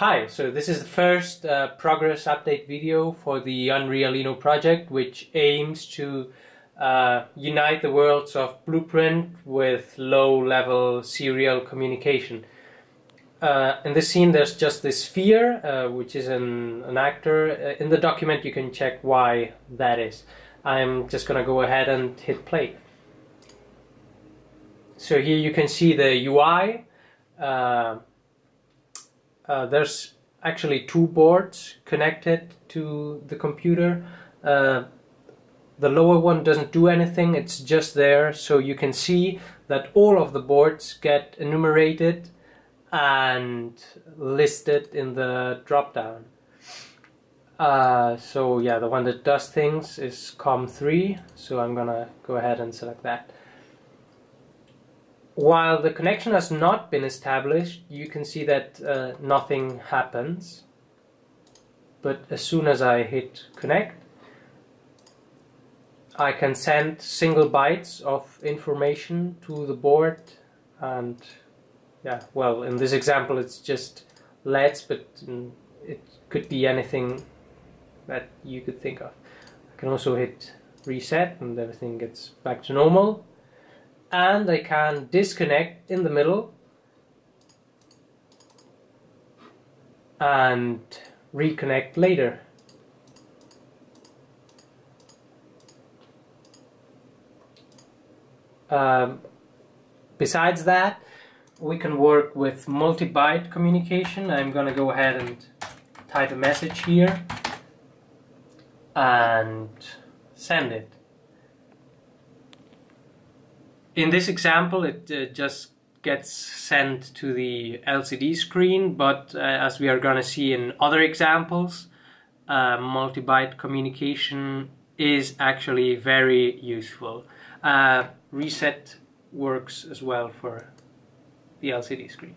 Hi, so this is the first uh, progress update video for the Unrealino project, which aims to uh, unite the worlds of Blueprint with low-level serial communication. Uh, in this scene, there's just this sphere, uh, which is an, an actor. Uh, in the document, you can check why that is. I'm just gonna go ahead and hit play. So here you can see the UI. Uh, there's actually two boards connected to the computer. Uh, the lower one doesn't do anything, it's just there so you can see that all of the boards get enumerated and listed in the drop down. Uh, so yeah, the one that does things is COM3, so I'm gonna go ahead and select that. While the connection has not been established, you can see that uh, nothing happens. But as soon as I hit connect, I can send single bytes of information to the board and yeah, well, in this example it's just LEDs, but it could be anything that you could think of. I can also hit reset and everything gets back to normal and I can disconnect in the middle and reconnect later. Um, besides that, we can work with multi-byte communication. I'm gonna go ahead and type a message here and send it. In this example, it uh, just gets sent to the LCD screen, but uh, as we are going to see in other examples, uh, multi-byte communication is actually very useful. Uh, reset works as well for the LCD screen.